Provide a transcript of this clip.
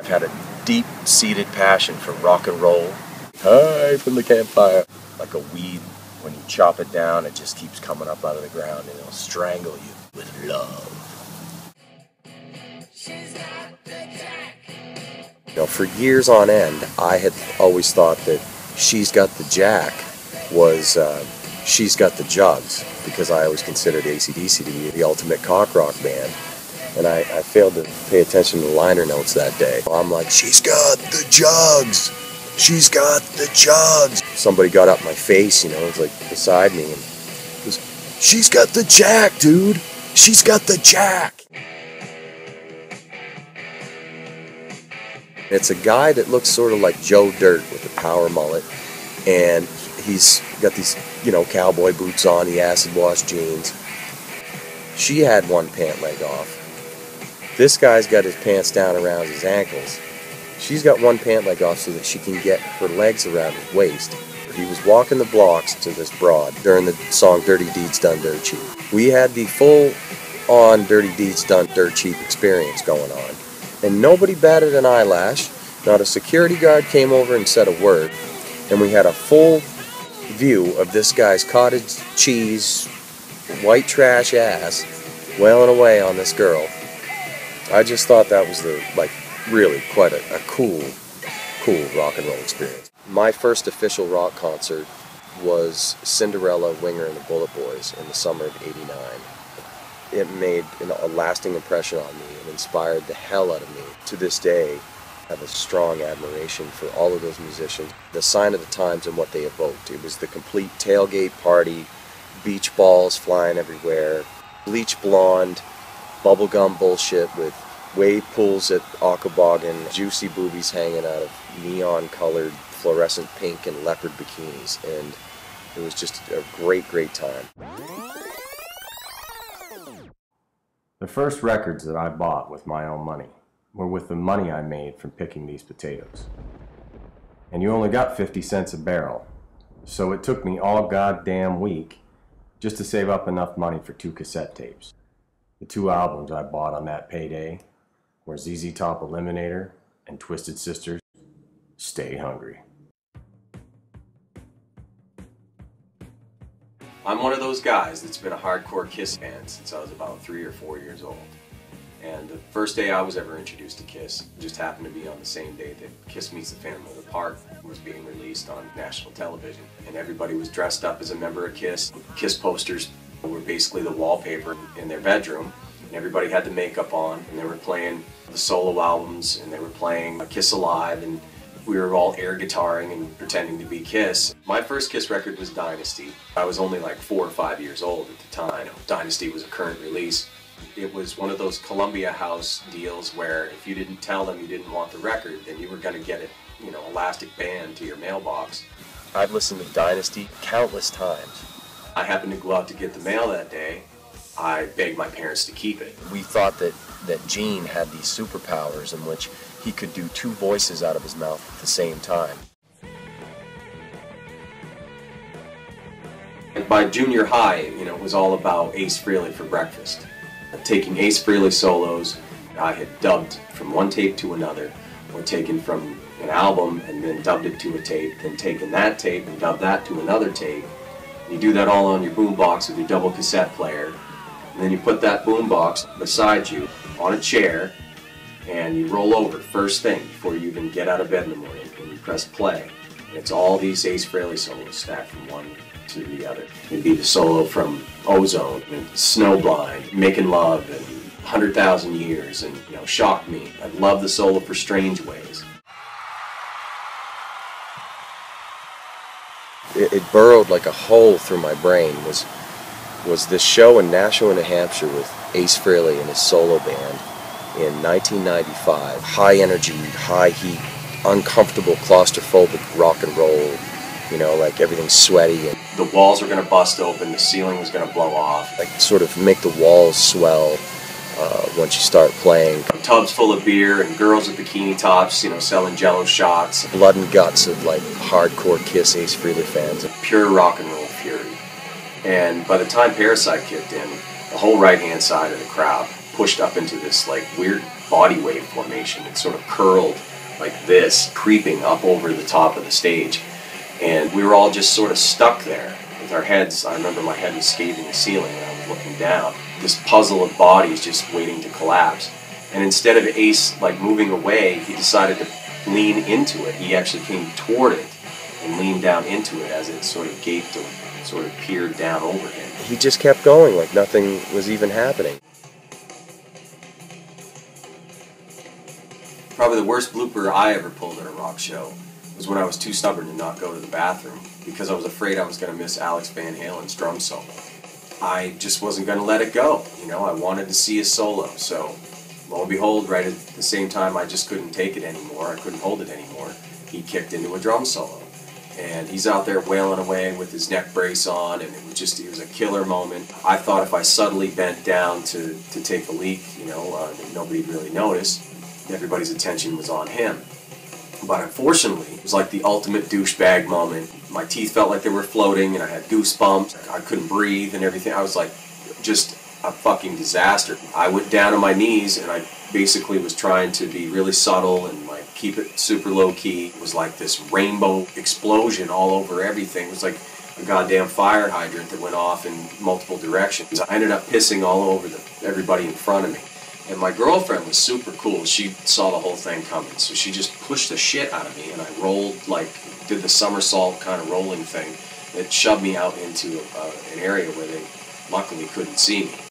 I've had a deep-seated passion for rock and roll. Hi from the campfire. Like a weed, when you chop it down, it just keeps coming up out of the ground and it'll strangle you with love. You know, for years on end, I had always thought that She's Got the Jack was uh, She's Got the Jugs because I always considered ACDC to be the ultimate cock rock band. And I, I failed to pay attention to the liner notes that day. I'm like, She's got the jugs! She's got the jugs! Somebody got up my face, you know, it was like beside me, and was, She's got the jack, dude! She's got the jack! It's a guy that looks sort of like Joe Dirt with a power mullet, and he's got these, you know, cowboy boots on, the acid wash jeans. She had one pant leg off. This guy's got his pants down around his ankles. She's got one pant leg off so that she can get her legs around his waist. He was walking the blocks to this broad during the song Dirty Deeds Done Dirt Cheap. We had the full on Dirty Deeds Done Dirt Cheap experience going on. And nobody batted an eyelash. Not a security guard came over and said a word. And we had a full view of this guy's cottage cheese, white trash ass wailing away on this girl. I just thought that was the, like, really quite a, a cool, cool rock and roll experience. My first official rock concert was Cinderella, Winger, and the Bullet Boys in the summer of 89. It made a lasting impression on me and inspired the hell out of me. To this day, I have a strong admiration for all of those musicians. The sign of the times and what they evoked. It was the complete tailgate party, beach balls flying everywhere, bleach blonde, bubblegum bullshit with wave pools at Aquaboggan, juicy boobies hanging out of neon colored fluorescent pink and leopard bikinis. And it was just a great, great time. The first records that I bought with my own money were with the money I made from picking these potatoes. And you only got 50 cents a barrel, so it took me all goddamn week just to save up enough money for two cassette tapes. The two albums I bought on that payday were ZZ Top Eliminator and Twisted Sisters Stay Hungry. I'm one of those guys that's been a hardcore Kiss fan since I was about three or four years old. And the first day I was ever introduced to Kiss just happened to be on the same day that Kiss Meets the Phantom of the Park was being released on national television. And everybody was dressed up as a member of Kiss. Kiss posters were basically the wallpaper in their bedroom. And everybody had the makeup on and they were playing the solo albums and they were playing Kiss Alive and we were all air guitaring and pretending to be Kiss. My first Kiss record was Dynasty. I was only like four or five years old at the time. Dynasty was a current release. It was one of those Columbia House deals where if you didn't tell them you didn't want the record, then you were going to get it, you know, elastic band to your mailbox. I've listened to Dynasty countless times. I happened to go out to get the mail that day. I begged my parents to keep it. We thought that, that Gene had these superpowers in which he could do two voices out of his mouth at the same time. And by junior high, you know, it was all about Ace Frehley for breakfast. Taking Ace Frehley solos, I had dubbed from one tape to another, or taken from an album and then dubbed it to a tape, then taken that tape and dubbed that to another tape. You do that all on your boombox with your double cassette player, and then you put that boombox beside you on a chair, and you roll over first thing before you even get out of bed in the morning and you press play. And it's all these Ace Frehley solos stacked from one to the other. It'd be the solo from Ozone and Snowblind, Making Love and 100,000 Years and you know Shock Me. I love the solo for Strange Ways. It, it burrowed like a hole through my brain was was this show in Nashua, New Hampshire with Ace Frehley and his solo band in 1995. High energy, high heat, uncomfortable, claustrophobic rock and roll. You know, like everything's sweaty. And the walls are going to bust open, the ceiling was going to blow off. Like, sort of make the walls swell uh, once you start playing. Tubs full of beer and girls with bikini tops, you know, selling jello shots. Blood and guts of like hardcore Kiss Ace Frehley fans. Pure rock and roll fury. And by the time Parasite kicked in, the whole right hand side of the crowd pushed up into this like weird body wave formation. It sort of curled like this, creeping up over the top of the stage. And we were all just sort of stuck there with our heads. I remember my head was scaving the ceiling and I was looking down. This puzzle of bodies just waiting to collapse. And instead of Ace like moving away, he decided to lean into it. He actually came toward it and leaned down into it as it sort of gaped and sort of peered down over him. He just kept going like nothing was even happening. Probably the worst blooper I ever pulled at a rock show was when I was too stubborn to not go to the bathroom because I was afraid I was going to miss Alex Van Halen's drum solo. I just wasn't going to let it go. You know, I wanted to see a solo. So, lo and behold, right at the same time I just couldn't take it anymore, I couldn't hold it anymore, he kicked into a drum solo. And he's out there wailing away with his neck brace on, and it was just, it was a killer moment. I thought if I suddenly bent down to, to take a leak, you know, uh, nobody'd really notice. Everybody's attention was on him. But unfortunately, it was like the ultimate douchebag moment. My teeth felt like they were floating, and I had goosebumps. I couldn't breathe and everything. I was like, just a fucking disaster. I went down on my knees, and I basically was trying to be really subtle and like keep it super low key. It was like this rainbow explosion all over everything. It was like a goddamn fire hydrant that went off in multiple directions. I ended up pissing all over the, everybody in front of me. And my girlfriend was super cool. She saw the whole thing coming. So she just pushed the shit out of me and I rolled, like, did the somersault kind of rolling thing that shoved me out into uh, an area where they luckily couldn't see me.